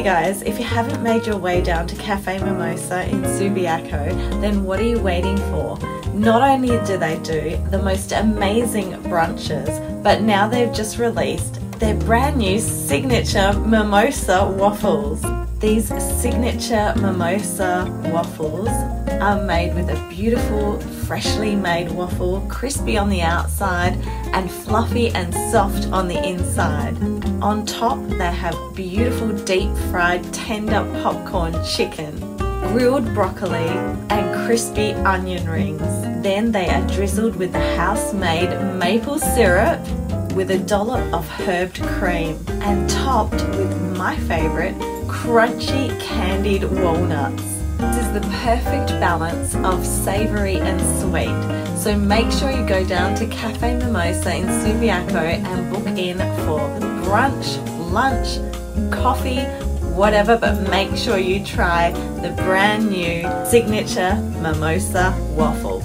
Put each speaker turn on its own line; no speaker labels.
Hey guys, if you haven't made your way down to Cafe Mimosa in Subiaco, then what are you waiting for? Not only do they do the most amazing brunches, but now they've just released their brand new signature mimosa waffles. These signature mimosa waffles are made with a beautiful, freshly made waffle, crispy on the outside and fluffy and soft on the inside. On top, they have beautiful deep fried tender popcorn chicken, grilled broccoli, and crispy onion rings. Then they are drizzled with the house made maple syrup with a dollop of herbed cream and topped with my favourite crunchy candied walnuts. This is the perfect balance of savoury and sweet. So make sure you go down to Cafe Mimosa in Subiaco and book in for brunch, lunch, coffee, whatever, but make sure you try the brand new signature mimosa waffle.